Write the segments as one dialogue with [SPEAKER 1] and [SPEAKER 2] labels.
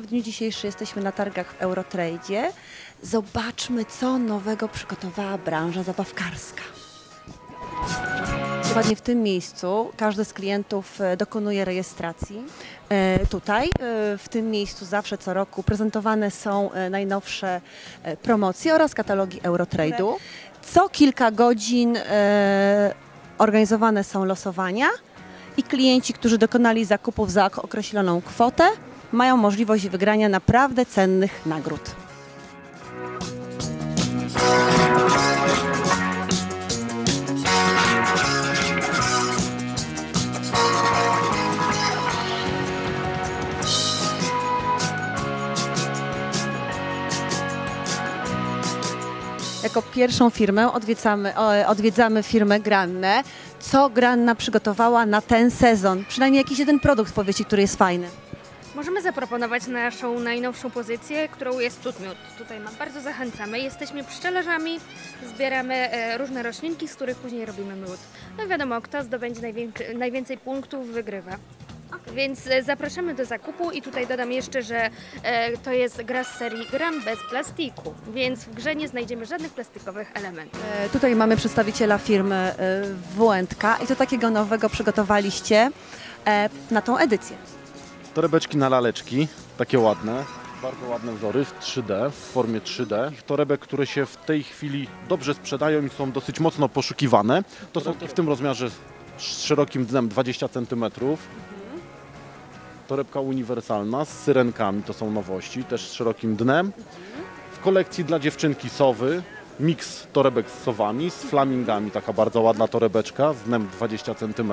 [SPEAKER 1] W dniu dzisiejszym jesteśmy na targach w Eurotrade. Zobaczmy, co nowego przygotowała branża zabawkarska. Dokładnie w tym miejscu każdy z klientów e, dokonuje rejestracji. E, Tutaj, e, w tym miejscu zawsze co roku prezentowane są najnowsze promocje oraz katalogi Eurotrade'u. Co kilka godzin organizowane są losowania i klienci, którzy dokonali zakupów za określoną kwotę, mają możliwość wygrania naprawdę cennych nagród. Jako pierwszą firmę odwiedzamy, odwiedzamy firmę Granne. Co Granna przygotowała na ten sezon? Przynajmniej jakiś jeden produkt powiecie, który jest fajny.
[SPEAKER 2] Możemy zaproponować naszą najnowszą pozycję, którą jest tutmiód. Tutaj ma, bardzo zachęcamy. Jesteśmy pszczelarzami, zbieramy e, różne roślinki, z których później robimy miód. No wiadomo, kto zdobędzie najwięcej punktów, wygrywa. Więc e, zapraszamy do zakupu i tutaj dodam jeszcze, że e, to jest gra z serii Gram bez plastiku, więc w grze nie znajdziemy żadnych plastikowych elementów.
[SPEAKER 1] E, Tutaj mamy przedstawiciela firmy e, WNK i co takiego nowego przygotowaliście e, na tą edycję?
[SPEAKER 3] Torebeczki na laleczki, takie ładne, bardzo ładne wzory w 3D, w formie 3D. Torebek, które się w tej chwili dobrze sprzedają i są dosyć mocno poszukiwane. To są w tym rozmiarze z szerokim dnem 20 cm. Torebka uniwersalna z syrenkami, to są nowości, też z szerokim dnem. W kolekcji dla dziewczynki sowy, miks torebek z sowami, z flamingami, taka bardzo ładna torebeczka z dnem 20 cm.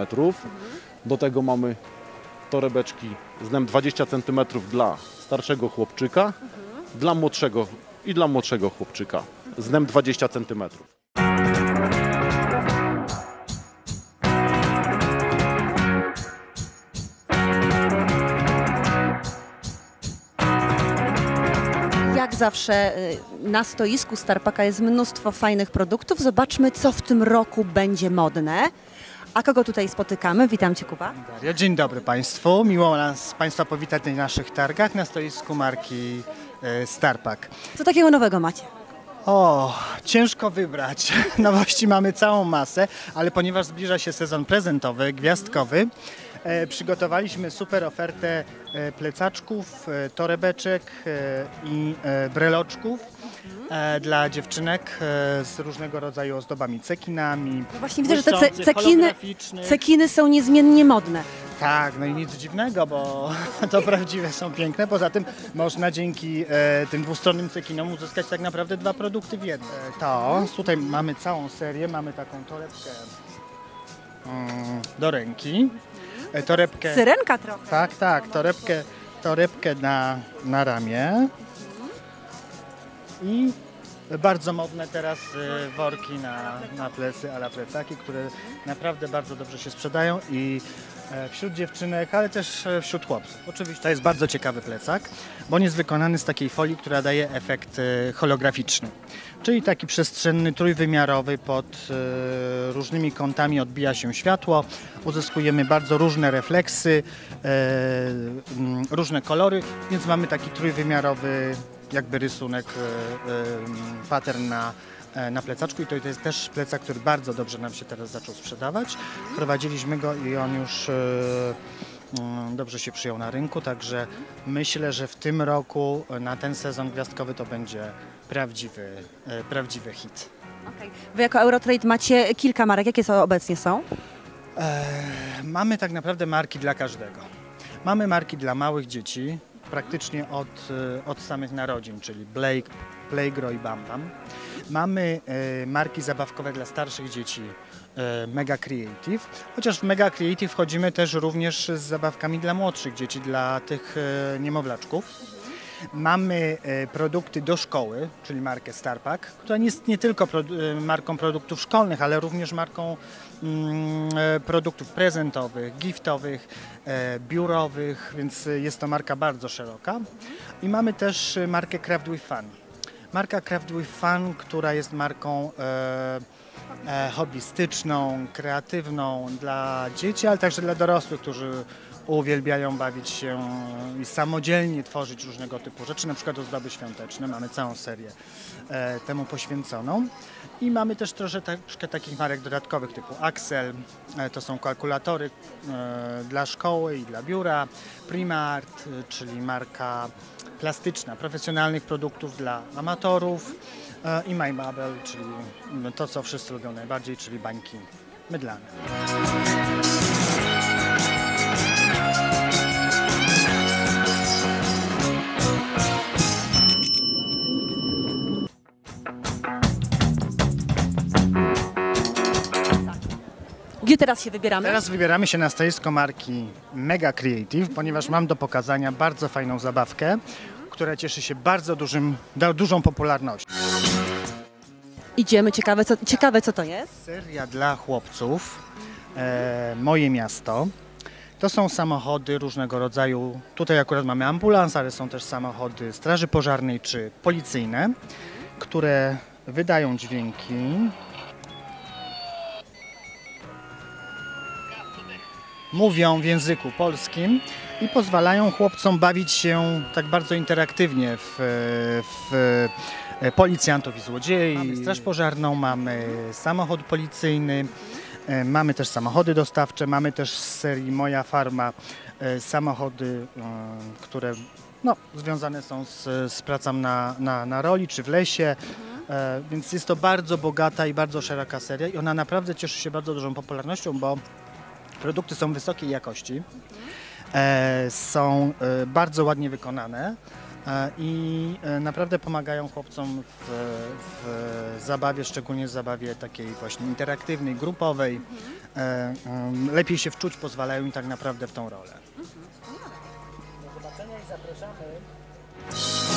[SPEAKER 3] Do tego mamy torebeczki z dnem 20 cm dla starszego chłopczyka, dla młodszego i dla młodszego chłopczyka z dnem 20 cm.
[SPEAKER 1] Zawsze y, na stoisku Starpaka jest mnóstwo fajnych produktów. Zobaczmy, co w tym roku będzie modne. A kogo tutaj spotykamy? Witam Cię, Kuba.
[SPEAKER 4] Daria, Dzień dobry Państwu. Miło nas Państwa powitać na naszych targach na stoisku marki e, Starpak.
[SPEAKER 1] Co takiego nowego macie?
[SPEAKER 4] O, ciężko wybrać. Nowości mamy całą masę, ale ponieważ zbliża się sezon prezentowy, gwiazdkowy, e, przygotowaliśmy super ofertę e, plecaczków, e, torebeczek e, i e, breloczków e, dla dziewczynek e, z różnego rodzaju ozdobami, cekinami.
[SPEAKER 1] No właśnie widzę, że te ce- cekiny, cekiny są niezmiennie modne.
[SPEAKER 4] Tak, no i nic dziwnego, bo to prawdziwe są piękne. Poza tym można dzięki e, tym dwustronnym cekinom uzyskać tak naprawdę dwa produkty w jednym. E, to, tutaj mamy całą serię, mamy taką torebkę mm, do ręki. E, torebkę,
[SPEAKER 1] Syrenka trochę.
[SPEAKER 4] tak, tak, torebkę, torebkę na, na ramię. I bardzo modne teraz e, worki na, na plecy, ala plecaki, które naprawdę bardzo dobrze się sprzedają i wśród dziewczynek, ale też e, wśród chłopców. Oczywiście to jest bardzo ciekawy plecak, bo on jest wykonany z takiej folii, która daje efekt e, holograficzny. Czyli taki przestrzenny, trójwymiarowy, pod e, różnymi kątami odbija się światło, uzyskujemy bardzo różne refleksy, e, mm, różne kolory, więc mamy taki trójwymiarowy jakby rysunek, e, e, pattern na, e, na plecaczku i to, jest też plecak, który bardzo dobrze nam się teraz zaczął sprzedawać. Prowadziliśmy go i on już e, mm, dobrze się przyjął na rynku, także myślę, że w tym roku e, na ten sezon gwiazdkowy to będzie prawdziwy, e, prawdziwy hit.
[SPEAKER 1] Okej. Wy jako Eurotrade macie kilka marek. Jakie są obecnie są?
[SPEAKER 4] E, mamy tak naprawdę marki dla każdego. Mamy marki dla małych dzieci, praktycznie od, e, od samych narodzin, czyli Blake, Playgrow i Bam Bam. Mamy e, marki zabawkowe dla starszych dzieci, e, Mega Creative, chociaż w Mega Creative wchodzimy też również z zabawkami dla młodszych dzieci, dla tych e, niemowlaczków. Mamy produkty do szkoły, czyli markę Starpak, która jest nie tylko marką produktów szkolnych, ale również marką mm, produktów prezentowych, giftowych, biurowych, więc jest to marka bardzo szeroka. I mamy też markę Craft with Fun. Marka Craft with Fun, która jest marką e, e, hobbystyczną, kreatywną dla dzieci, ale także dla dorosłych, którzy uwielbiają bawić się i samodzielnie tworzyć różnego typu rzeczy, na przykład ozdoby świąteczne. Mamy całą serię e, temu poświęconą. I mamy też troszeczkę takich marek dodatkowych typu Axel, e, to są kalkulatory e, dla szkoły i dla biura, Primart, e, czyli marka plastyczna profesjonalnych produktów dla amatorów e, i My Bubble, czyli mm, to, co wszyscy lubią najbardziej, czyli bańki mydlane.
[SPEAKER 1] Gdzie teraz się wybieramy?
[SPEAKER 4] Teraz wybieramy się na stoisko marki Mega Creative, ponieważ mam do pokazania bardzo fajną zabawkę, która cieszy się bardzo dużym, dużą popularnością.
[SPEAKER 1] Idziemy, ciekawe co, ciekawe co to jest.
[SPEAKER 4] Seria dla chłopców, e, Moje Miasto. To są samochody różnego rodzaju. Tutaj akurat mamy ambulans, ale są też samochody straży pożarnej czy policyjne, które wydają dźwięki. Mówią w języku polskim i pozwalają chłopcom bawić się tak bardzo interaktywnie w, w policjantów i złodziei. Mamy straż pożarną, mamy samochód policyjny, e, mamy też samochody dostawcze, mamy też z serii Moja Farma e, samochody, e, które no, związane są z, z pracą na, na, na roli czy w lesie. E, Więc jest to bardzo bogata i bardzo szeroka seria i ona naprawdę cieszy się bardzo dużą popularnością, bo produkty są wysokiej jakości, e, są e, bardzo ładnie wykonane e, i naprawdę pomagają chłopcom w, w zabawie, szczególnie w zabawie takiej właśnie interaktywnej, grupowej. Lepiej się wczuć pozwalają im tak naprawdę w tą rolę. Do zobaczenia i zapraszamy.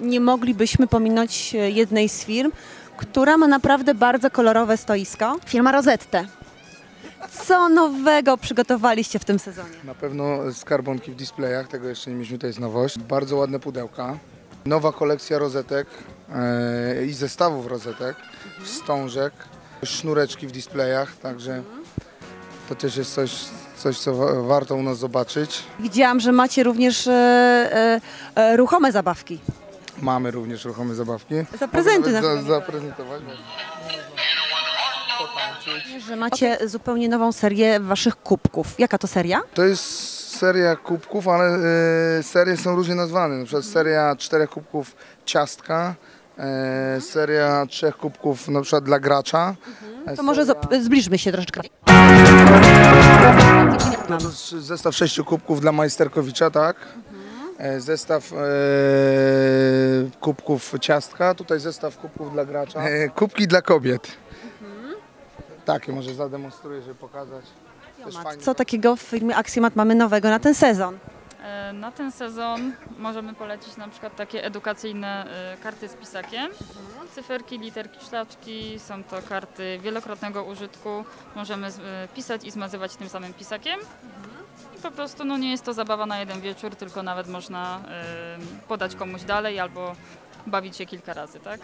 [SPEAKER 1] Nie moglibyśmy pominąć e, jednej z firm, która ma naprawdę bardzo kolorowe stoisko. Firma Rosette. Co nowego przygotowaliście w tym sezonie?
[SPEAKER 5] Na pewno skarbonki w displayach, tego jeszcze nie mieliśmy, to jest nowość. Bardzo ładne pudełka. Nowa kolekcja rozetek e, i zestawów rozetek, wstążek, sznureczki w displayach, także to też jest coś, coś co wa- warto u nas zobaczyć.
[SPEAKER 1] Widziałam, że macie również e, e, ruchome zabawki.
[SPEAKER 5] Mamy również ruchome zabawki. Mogę
[SPEAKER 1] nam.
[SPEAKER 5] nawet za, zaprezentować.
[SPEAKER 1] Że macie zupełnie nową serię waszych kubków. Jaka to seria?
[SPEAKER 5] To jest seria kubków, ale e, serie są różnie nazwane. Na przykład seria czterech kubków ciastka, e, seria trzech kubków na przykład dla gracza.
[SPEAKER 1] To może zo- zbliżmy się troszeczkę.
[SPEAKER 5] To jest zestaw sześciu kubków dla Majsterkowicza, tak? E, Zestaw e, kubków ciastka, tutaj zestaw kubków dla gracza. E, kubki dla kobiet. Takie może zademonstruję, żeby pokazać.
[SPEAKER 1] Co takiego w firmie Axiomat mamy nowego na ten sezon?
[SPEAKER 6] E, Na ten sezon możemy polecić na przykład takie edukacyjne e, karty z pisakiem. Cyferki, literki, szlaczki, są to karty wielokrotnego użytku. Możemy z- e, pisać i zmazywać tym samym pisakiem. I po prostu no, nie jest to zabawa na jeden wieczór, tylko nawet można e, podać komuś dalej albo bawić się kilka razy, tak?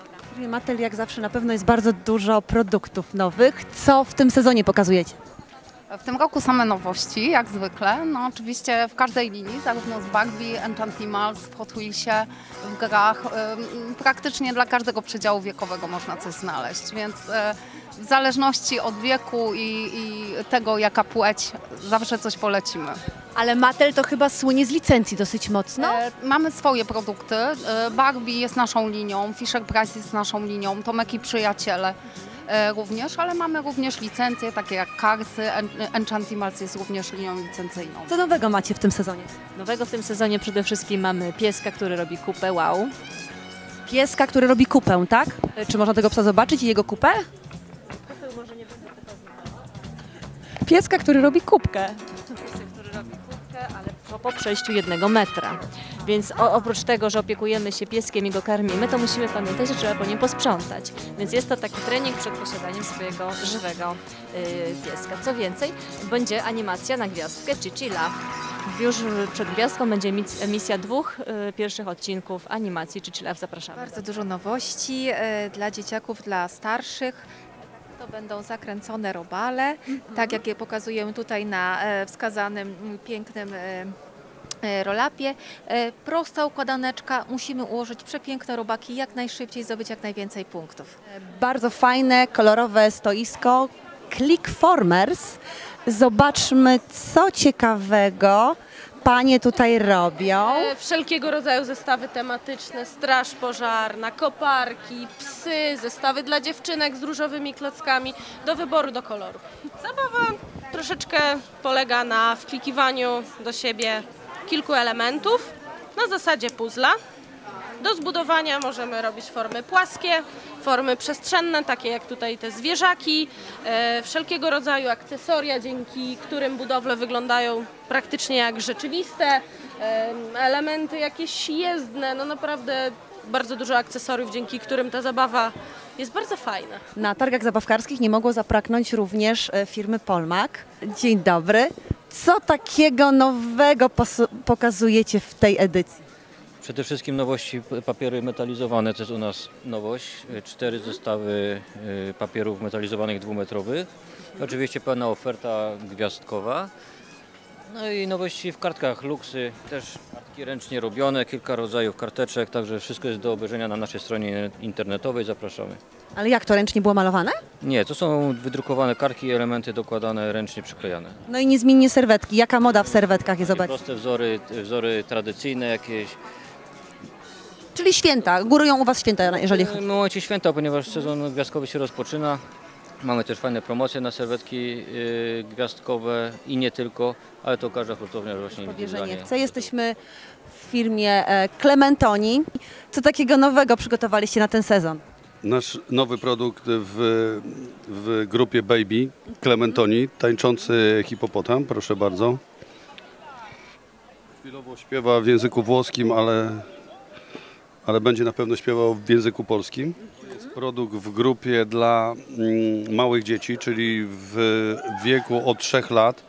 [SPEAKER 1] Mattel jak zawsze na pewno jest bardzo dużo produktów nowych. Co w tym sezonie pokazujecie?
[SPEAKER 7] W tym roku same nowości, jak zwykle. No oczywiście w każdej linii, zarówno z Barbie, Enchantimals, w Hot Wheelsie, w grach. Praktycznie dla każdego przedziału wiekowego można coś znaleźć, więc e, w zależności od wieku i, i tego, jaka płeć, zawsze coś polecimy.
[SPEAKER 1] Ale Mattel to chyba słynie z licencji dosyć mocno.
[SPEAKER 7] E, Mamy swoje produkty. E, Barbie jest naszą linią, Fisher Price jest naszą linią, Tomek i Przyjaciele również, ale mamy również licencje takie jak Carsy, En- Enchantimals jest również linią licencyjną.
[SPEAKER 1] Co nowego macie w tym sezonie?
[SPEAKER 8] Nowego w tym sezonie przede wszystkim mamy pieska, który robi kupę wow.
[SPEAKER 1] Pieska, który robi kupę, tak? Czy można tego psa zobaczyć i jego kupę? Pieska, który robi kubkę.
[SPEAKER 8] Ale po- przejściu jednego metra. Więc o, oprócz tego, że opiekujemy się pieskiem i go karmimy, to musimy pamiętać, że trzeba po nim posprzątać. Więc jest to taki trening przed posiadaniem swojego żywego y, pieska. Co więcej, będzie animacja na gwiazdkę Love. Już przed gwiazdką będzie emisja dwóch y, pierwszych odcinków animacji Love. Zapraszamy.
[SPEAKER 9] Bardzo dużo nowości e, dla dzieciaków, dla starszych. To będą zakręcone robale, tak jak je pokazuję tutaj na e, wskazanym m, pięknym e, rolapie. E, Prosta układaneczka, musimy ułożyć przepiękne robaki, jak najszybciej zdobyć jak najwięcej punktów.
[SPEAKER 1] Bardzo fajne, kolorowe stoisko. Clickformers. Zobaczmy, co ciekawego panie tutaj robią.
[SPEAKER 10] E, Wszelkiego rodzaju zestawy tematyczne, straż pożarna, koparki, psy, zestawy dla dziewczynek z różowymi klockami, do wyboru, do koloru. Zabawa troszeczkę polega na wklikiwaniu do siebie kilku elementów na zasadzie puzzla. Do zbudowania możemy robić formy płaskie, formy przestrzenne, takie jak tutaj te zwierzaki, e, wszelkiego rodzaju akcesoria, dzięki którym budowle wyglądają praktycznie jak rzeczywiste, e, elementy jakieś jezdne, no naprawdę bardzo dużo akcesoriów, dzięki którym ta zabawa jest bardzo fajna.
[SPEAKER 1] Na targach zabawkarskich nie mogło zabraknąć również e, firmy Polmak. Dzień dobry. Co takiego nowego pokazujecie w tej edycji?
[SPEAKER 11] Przede wszystkim nowości papiery metalizowane, to jest u nas nowość. Cztery zestawy y, papierów metalizowanych dwumetrowych. Oczywiście pełna oferta gwiazdkowa. No i nowości w kartkach luksy, też kartki ręcznie robione, kilka rodzajów karteczek, także wszystko jest do obejrzenia na naszej stronie internetowej, zapraszamy.
[SPEAKER 1] Ale jak to ręcznie było malowane?
[SPEAKER 11] Nie, to są wydrukowane kartki, elementy dokładane, ręcznie przyklejane.
[SPEAKER 1] No i niezmiennie serwetki. Jaka moda w serwetkach jest obecna?
[SPEAKER 11] Proste wzory, wzory tradycyjne jakieś,
[SPEAKER 1] Czyli święta. Górują u Was święta, jeżeli
[SPEAKER 11] W tym momencie święta, ponieważ sezon gwiazdkowy się rozpoczyna. Mamy też fajne promocje na serwetki y, gwiazdkowe i nie tylko, ale to każda hurtownia właśnie indywidualnie.
[SPEAKER 1] nie chce. Jesteśmy w firmie e, Clementoni. Co takiego nowego przygotowaliście na ten sezon?
[SPEAKER 12] Nasz nowy produkt w, w grupie Baby, Clementoni, tańczący hipopotam, proszę bardzo. Chwilowo śpiewa w języku włoskim, ale, ale będzie na pewno śpiewał w języku polskim. Jest produkt w grupie dla mm, małych dzieci, czyli w wieku od 3 lat.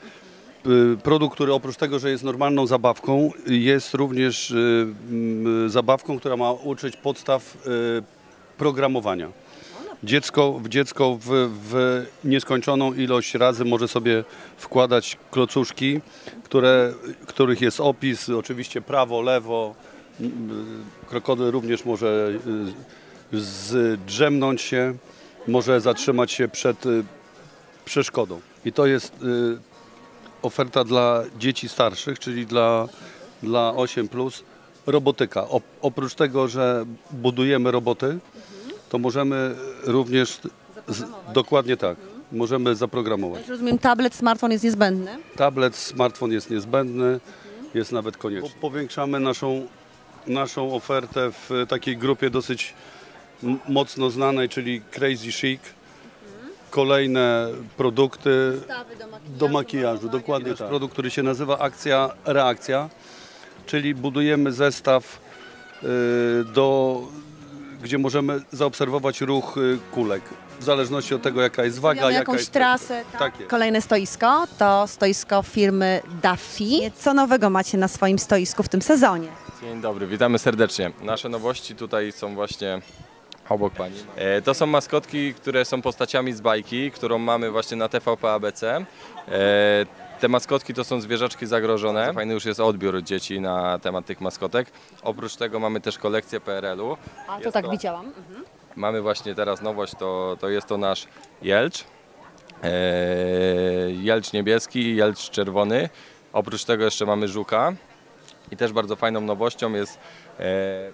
[SPEAKER 12] Y, Produkt, który oprócz tego, że jest normalną zabawką, jest również y, mm, zabawką, która ma uczyć podstaw y, programowania. Dziecko, dziecko w, w nieskończoną ilość razy może sobie wkładać klocuszki, które, których jest opis, oczywiście prawo, lewo. Krokodyl również może y, zdrzemnąć się, może zatrzymać się przed y, przeszkodą. I to jest y, oferta dla dzieci starszych, czyli dla, dla 8. Robotyka. O, oprócz tego, że budujemy roboty, to możemy również. Z, dokładnie tak. Możemy zaprogramować.
[SPEAKER 1] Jak rozumiem, tablet, smartfon jest niezbędny.
[SPEAKER 12] Tablet, smartfon jest niezbędny, jest nawet konieczny. Po- Powiększamy naszą, naszą ofertę w takiej grupie dosyć mocno znanej, czyli Crazy Chic. Kolejne produkty do makijażu, dokładnie tak. Produkt, który się nazywa Akcja Reakcja, czyli budujemy zestaw y, do, gdzie możemy zaobserwować ruch y, kulek. W zależności od tego, jaka jest waga,
[SPEAKER 1] Mamy
[SPEAKER 12] jaka
[SPEAKER 1] jakąś
[SPEAKER 12] jest
[SPEAKER 1] trasę.
[SPEAKER 12] Tak jest.
[SPEAKER 1] Kolejne stoisko to stoisko firmy Duffy. Co nowego macie na swoim stoisku w tym sezonie?
[SPEAKER 13] Dzień dobry, witamy serdecznie. Nasze nowości tutaj są właśnie obok pani. E, to są maskotki, które są postaciami z bajki, którą mamy właśnie na TVP ABC. Te maskotki to są zwierzaczki zagrożone. Fajny już jest odbiór dzieci na temat tych maskotek. Oprócz tego mamy też kolekcję PRL-u.
[SPEAKER 1] A to
[SPEAKER 13] Jest
[SPEAKER 1] tak
[SPEAKER 13] to-
[SPEAKER 1] widziałam. Mhm.
[SPEAKER 13] Mamy właśnie teraz nowość, to, to jest to nasz jelcz. E, jelcz niebieski, jelcz czerwony. Oprócz tego jeszcze mamy żuka. I też bardzo fajną nowością jest e,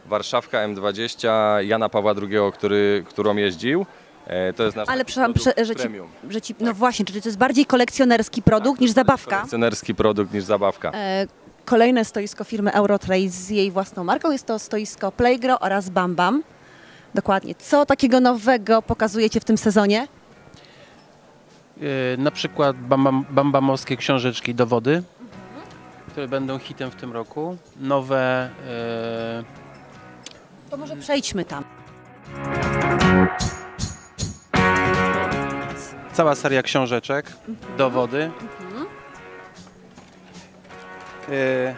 [SPEAKER 13] Warszawka M20 Jana Pawła II, który, którą jeździł. E, to jest nasz
[SPEAKER 1] Ale przepraszam, prze, że ci,
[SPEAKER 13] premium.
[SPEAKER 1] że ci, no właśnie, czyli to jest bardziej kolekcjonerski produkt niż zabawka.
[SPEAKER 13] Kolekcjonerski produkt niż zabawka.
[SPEAKER 1] E, Kolejne stoisko firmy Eurotrade z jej własną marką jest to stoisko Playgro oraz Bam Bam. Dokładnie. Co takiego nowego pokazujecie w tym sezonie?
[SPEAKER 14] E, Na przykład bamba- bambamowskie książeczki do wody, które będą hitem w tym roku. Nowe e,
[SPEAKER 1] To może przejdźmy tam.
[SPEAKER 14] Cała seria książeczek do wody. E,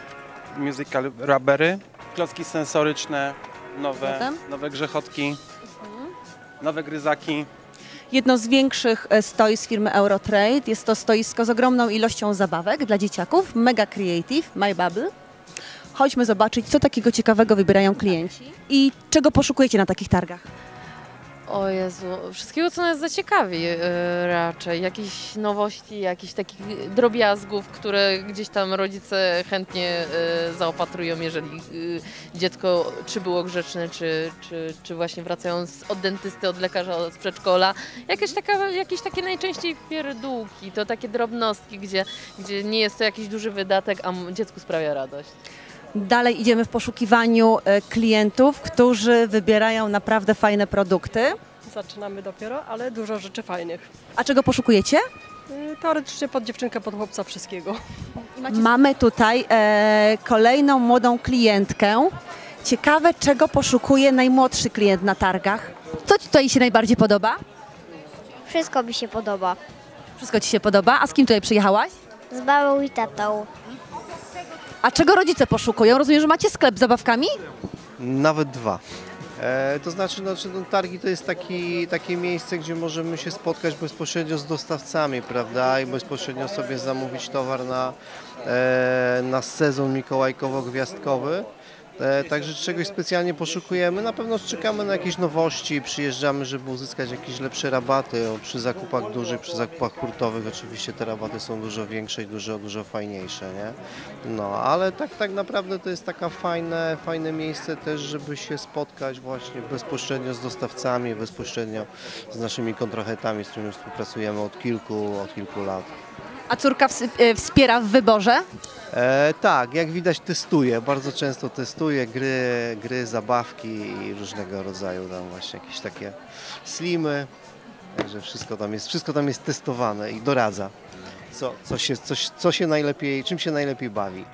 [SPEAKER 14] musical rubbery, klocki sensoryczne, nowe,
[SPEAKER 1] Potem?
[SPEAKER 14] nowe grzechotki, nowe gryzaki.
[SPEAKER 1] Jedno z większych e, stoisk firmy Eurotrade. Jest to stoisko z ogromną ilością zabawek dla dzieciaków. Mega Creative, My Bubble. Chodźmy zobaczyć, co takiego ciekawego wybierają klienci i czego poszukujecie na takich targach.
[SPEAKER 15] O Jezu, wszystkiego co nas zaciekawi e, raczej, jakichś nowości, jakichś takich drobiazgów, które gdzieś tam rodzice chętnie e, zaopatrują, jeżeli e, dziecko czy było grzeczne, czy, czy, czy właśnie wracając od dentysty, od lekarza, od przedszkola. Jakieś, taka, jakieś takie najczęściej pierdółki, to takie drobnostki, gdzie, gdzie nie jest to jakiś duży wydatek, a dziecku sprawia radość.
[SPEAKER 1] Dalej idziemy w poszukiwaniu e, klientów, którzy wybierają naprawdę fajne produkty.
[SPEAKER 16] Zaczynamy dopiero, ale dużo rzeczy fajnych.
[SPEAKER 1] A czego poszukujecie?
[SPEAKER 16] Y, Teoretycznie pod dziewczynkę, pod chłopca wszystkiego.
[SPEAKER 1] Mamy tutaj e, kolejną młodą klientkę. Ciekawe, czego poszukuje najmłodszy klient na targach. Co Ci tutaj się najbardziej podoba?
[SPEAKER 17] Wszystko mi się podoba.
[SPEAKER 1] Wszystko Ci się podoba. A z kim tutaj przyjechałaś?
[SPEAKER 17] Z babą i tatą.
[SPEAKER 1] A czego rodzice poszukują? Rozumiem, że macie sklep z zabawkami?
[SPEAKER 18] Nawet dwa. E, to znaczy, no, czy, no, targi to jest taki, takie miejsce, gdzie możemy się spotkać bezpośrednio z dostawcami, prawda? I bezpośrednio sobie zamówić towar na, e, na sezon mikołajkowo-gwiazdkowy. E, także czegoś specjalnie poszukujemy. Na pewno czekamy na jakieś nowości, przyjeżdżamy, żeby uzyskać jakieś lepsze rabaty. Przy zakupach dużych, przy zakupach hurtowych oczywiście te rabaty są dużo większe i dużo, dużo fajniejsze, nie? No, ale tak, tak naprawdę to jest taka fajne, fajne miejsce też, żeby się spotkać właśnie bezpośrednio z dostawcami, bezpośrednio z naszymi kontrahentami, z którymi współpracujemy od kilku, od kilku lat.
[SPEAKER 1] A córka e, wspiera w wyborze?
[SPEAKER 18] E, tak, jak widać testuję, bardzo często testuję gry, gry, zabawki i różnego rodzaju tam właśnie jakieś takie slimy, także wszystko tam jest, wszystko tam jest testowane i doradza, co, co, się, coś, co się najlepiej, czym się najlepiej bawi.